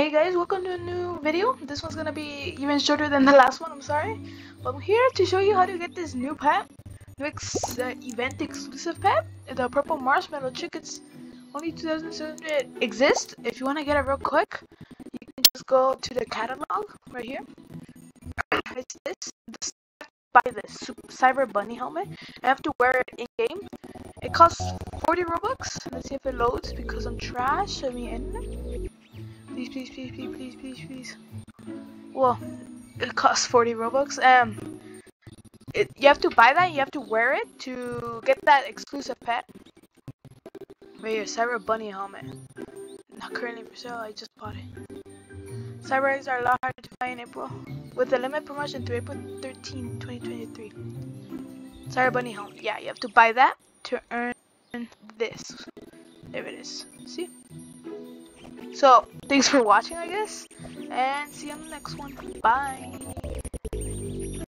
Hey guys, welcome to a new video. This one's gonna be even shorter than the last one, I'm sorry. But I'm here to show you how to get this new pet. New ex uh, event exclusive pet. The purple marshmallow chickens only 2700 exist. If you wanna get it real quick, you can just go to the catalog right here. It's this. this buy this cyber bunny helmet. I have to wear it in game. It costs 40 robux. Let's see if it loads because I'm trash. Let me in. Please, please, please, please, please, please, please. Well, it costs 40 robux. Um, it, you have to buy that. You have to wear it to get that exclusive pet. Right here, cyber bunny helmet. Not currently for sale. I just bought it. Cyber eggs are a lot harder to buy in April, with the limit promotion through April 13, 2023. Cyber bunny helmet. Yeah, you have to buy that to earn this. There it is. See? So, thanks for watching, I guess. And see you on the next one. Bye.